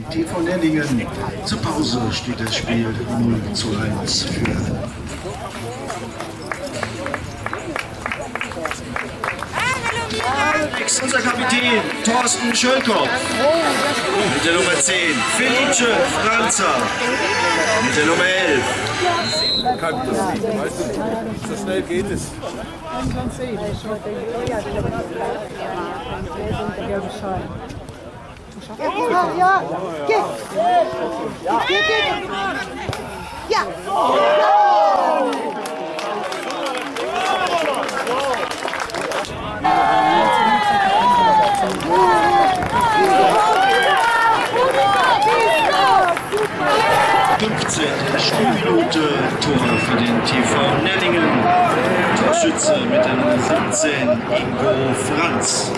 den TV Nellingen. Zur Pause steht das Spiel 0 zu 1 für Alex, unser Kapitän, Thorsten Schölkopf. Mit der Nummer 10, Felice Franzer. Mit der Nummer 11. Kann das nicht, weißt du, so schnell geht es. Ja, ja, geh. Geh, geh, geh. Ja. Spielminute Tor für den TV Nellingen. Torschütze mit der Nummer 17 Ingo Franz.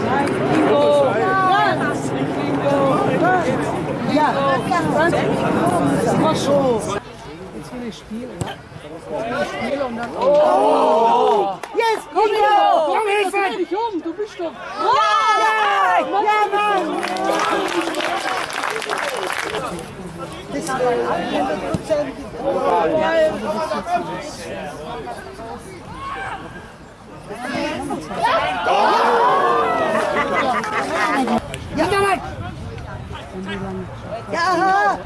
Ja, Franz. Mach so. Jetzt will ich spielen, ja? Ich spiele und dann. Oh! Yes, Ingo! Komm, Hilfe! dich um, du bist doch. Ja, ja, Mann! Das ist hundertprozentig. Ja, Mann! Ja, ja,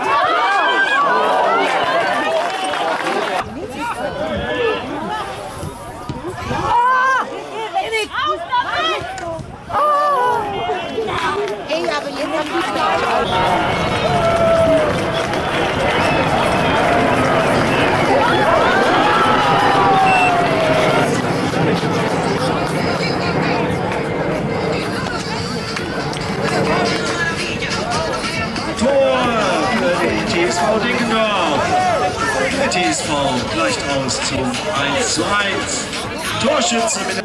아, TSV gleicht aus zum 1 zu 1. Torschütze mit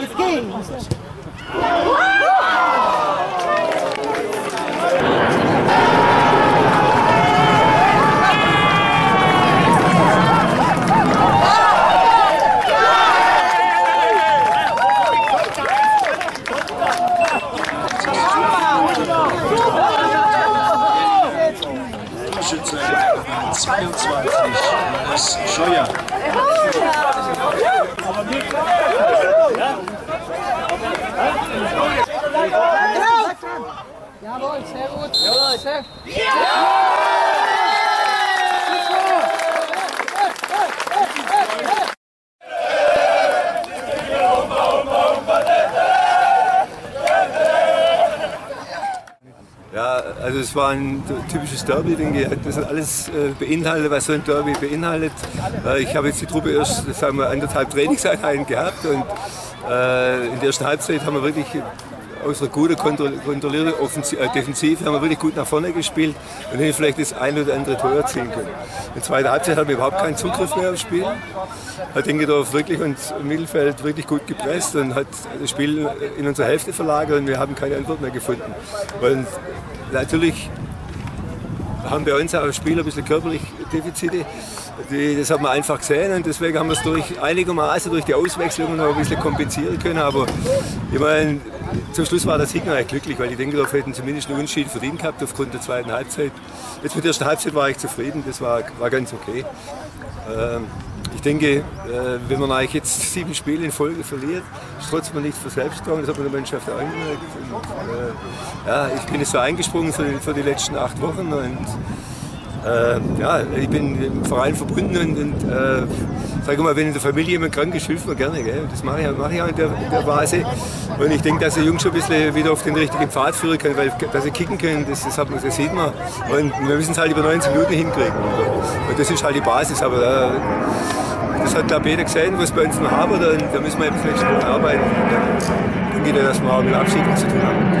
Jetzt geh! 22 Jonas Scheuer. Jawohl, sehr gut. Jawohl, sehr Ja, also es war ein typisches Derby, denke ich. Das hat alles äh, beinhaltet, was so ein Derby beinhaltet. Äh, ich habe jetzt die Truppe erst, sagen wir, anderthalb Trainingseinheiten gehabt und äh, in der ersten Halbzeit haben wir wirklich aus einer guten, kontrollierten äh, Defensive haben wir wirklich gut nach vorne gespielt und hätten vielleicht das ein oder andere Tor erzielen können. In der zweiten Halbzeit hatten wir überhaupt keinen Zugriff mehr aufs Spiel. Hat Dingendorf wirklich und im Mittelfeld wirklich gut gepresst und hat das Spiel in unsere Hälfte verlagert und wir haben keine Antwort mehr gefunden. Und natürlich haben bei uns auch im Spiel ein bisschen körperlich Defizite. Die, das hat man einfach gesehen und deswegen haben wir es durch einigermaßen durch die Auswechslungen noch ein bisschen kompensieren können. Aber ich meine, zum Schluss war Sieg noch echt glücklich, weil ich denke, wir hätten zumindest einen Unentschieden verdient gehabt aufgrund der zweiten Halbzeit. Jetzt mit der ersten Halbzeit war ich zufrieden, das war, war ganz okay. Ähm, ich denke, äh, wenn man eigentlich jetzt sieben Spiele in Folge verliert, ist trotzdem nicht für Selbstvertrauen, das hat man der Mannschaft angemerkt. Und, äh, ja, ich bin jetzt so eingesprungen für, für die letzten acht Wochen und äh, ja, ich bin im Verein verbunden und, und äh, sage mal, wenn in der Familie jemand krank ist, hilft man gerne. Gell? Das mache ich, mache ich auch in der, in der Phase. Und ich denke, dass die Jungs schon ein bisschen wieder auf den richtigen Pfad führen können, weil dass sie kicken können, das, das, man, das sieht man. Und wir müssen es halt über 90 Minuten hinkriegen. Und das ist halt die Basis. Aber äh, das hat glaube ich jeder gesehen, was bei uns noch haben. Und da müssen wir vielleicht schon arbeiten. Und dann denke ich, dass wir auch mit Abschiedung zu tun haben.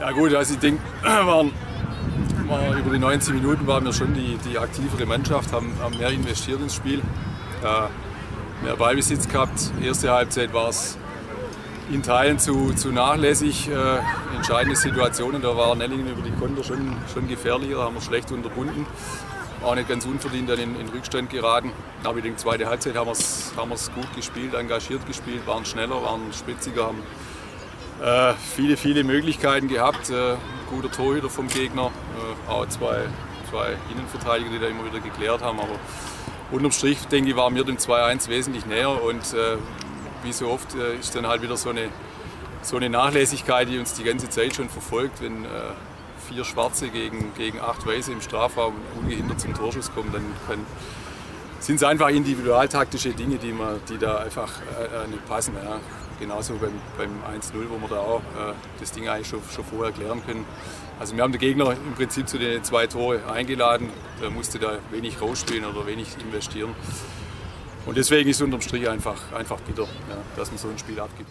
Ja gut, also ich denke, waren, war über die 90 Minuten waren wir schon die, die aktivere Mannschaft, haben, haben mehr investiert ins Spiel, äh, mehr Ballbesitz gehabt. Erste Halbzeit war es in Teilen zu, zu nachlässig. Äh, entscheidende Situationen, da war Nellingen über die Konter schon, schon gefährlicher, haben wir schlecht unterbunden. Auch nicht ganz unverdient dann in, in Rückstand geraten. Aber ich denke, zweite Halbzeit haben wir es haben gut gespielt, engagiert gespielt, waren schneller, waren spitziger, haben äh, viele, viele Möglichkeiten gehabt. Äh, guter Torhüter vom Gegner, äh, auch zwei, zwei Innenverteidiger, die da immer wieder geklärt haben. Aber unterm Strich, denke ich, waren wir dem 2-1 wesentlich näher und äh, wie so oft äh, ist dann halt wieder so eine, so eine Nachlässigkeit, die uns die ganze Zeit schon verfolgt. Wenn äh, vier Schwarze gegen, gegen acht Weiße im Strafraum ungehindert zum Torschuss kommen, dann kann, sind es einfach individualtaktische Dinge, die, man, die da einfach äh, nicht passen. Ja. Genauso beim, beim 1-0, wo wir da auch äh, das Ding eigentlich schon, schon vorher klären können. Also wir haben den Gegner im Prinzip zu den zwei Tore eingeladen. Der musste da wenig rausspielen oder wenig investieren. Und deswegen ist unterm Strich einfach, einfach bitter, ja, dass man so ein Spiel abgibt.